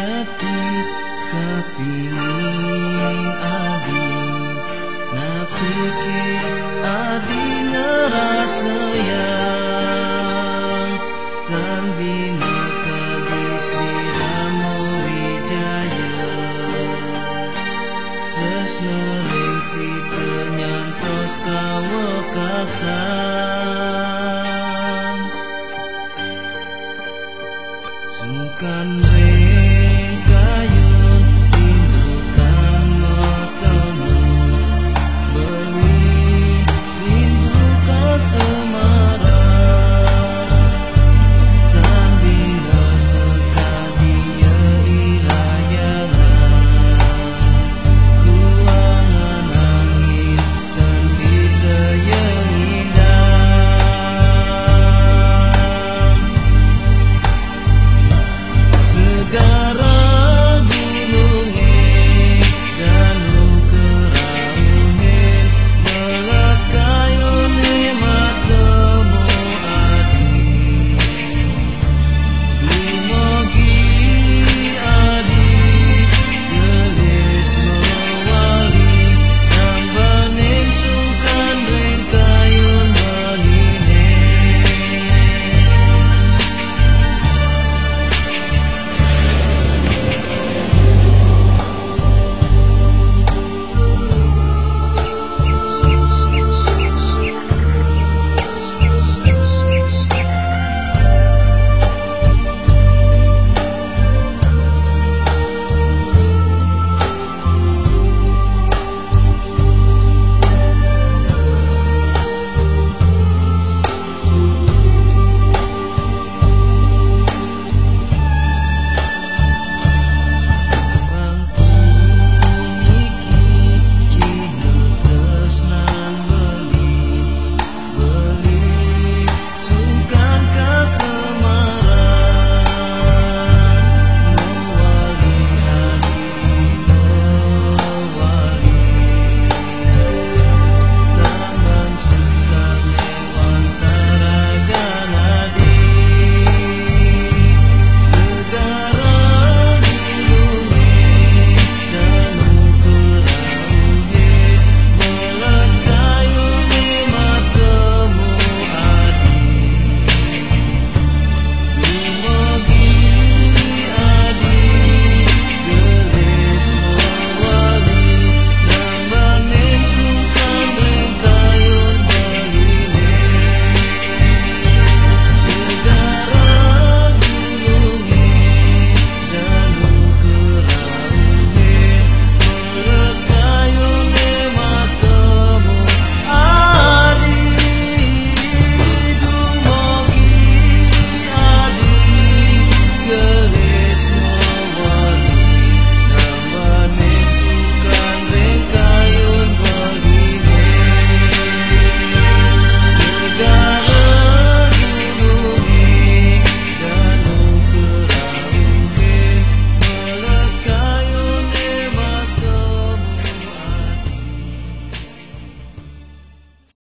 Tapi, kepingin adi na pikir adi ngerasa yang tan binaka disiramu wijaya. Sungkan